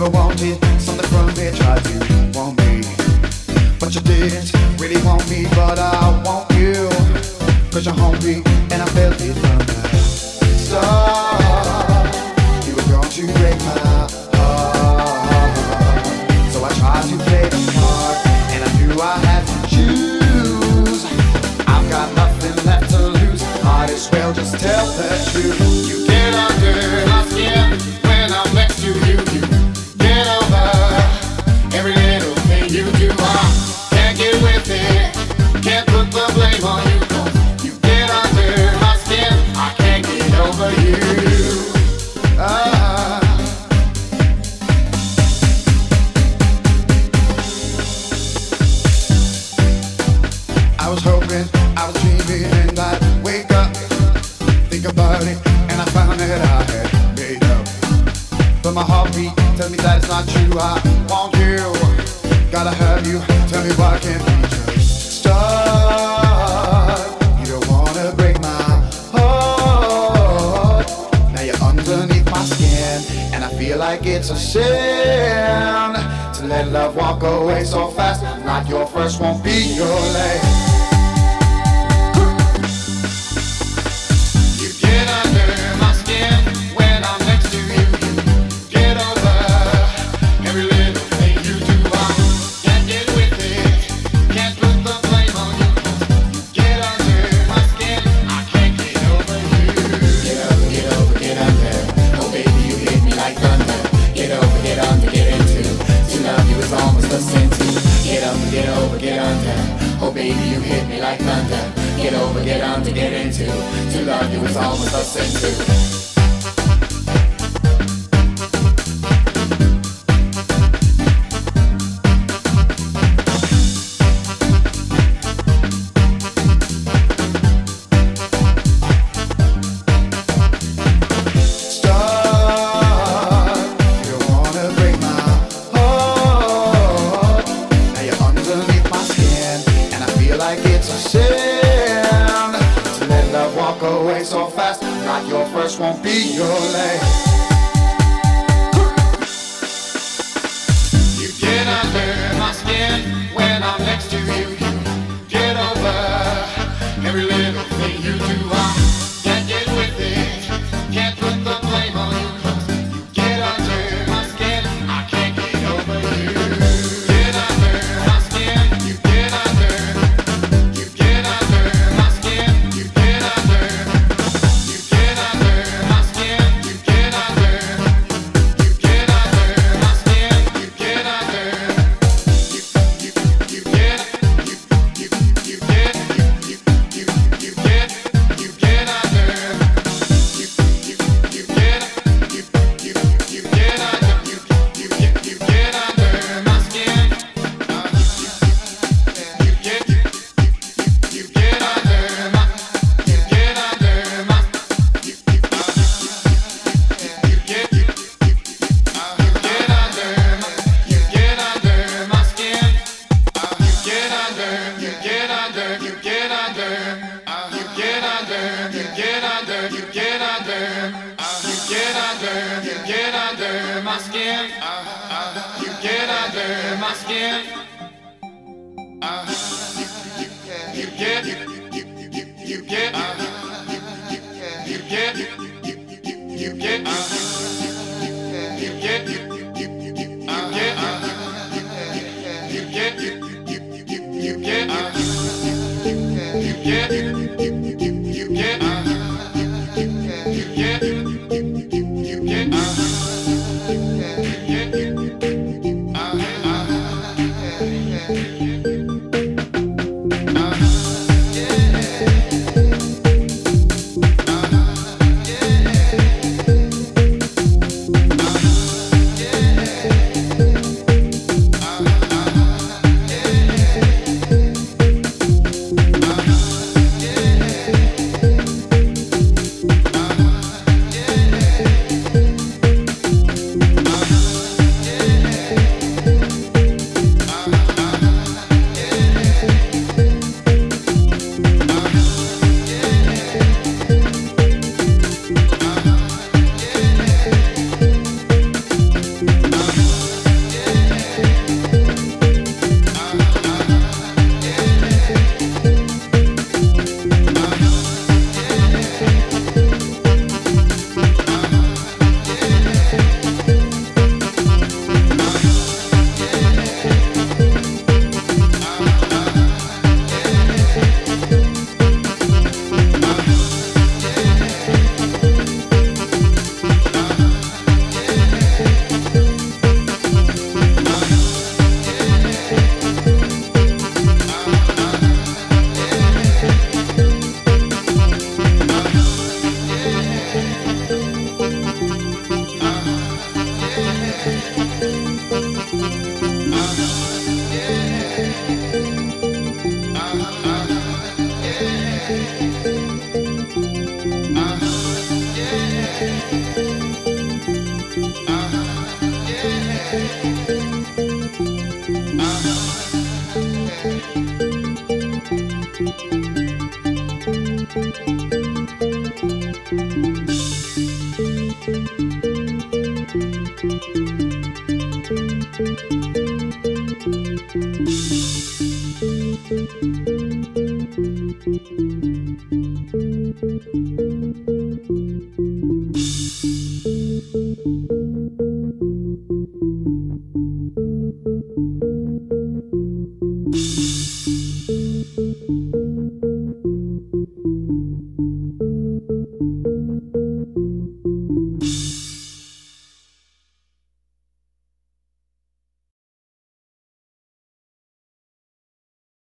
ever wanted something from me, tried to want me. But you didn't really want me, but I want you. Cause you're hungry and I felt it from the start. I was dreaming and I wake up, think about it, and I found that I had made up. But my heartbeat tell me that it's not true. I want you, gotta have you. Tell me why can't we just start? You don't wanna break my heart. Now you're underneath my skin, and I feel like it's a sin to let love walk away so fast. Not your first, won't be your last. get over, get under. Oh baby, you hit me like thunder. Get over, get under, get into. To love you is almost a sin too. first won't be your last. skin. You, get. you get, you, get. you, get, you get, you, get. you get, you get, you, you, you get, you get, you get. Yeah. Música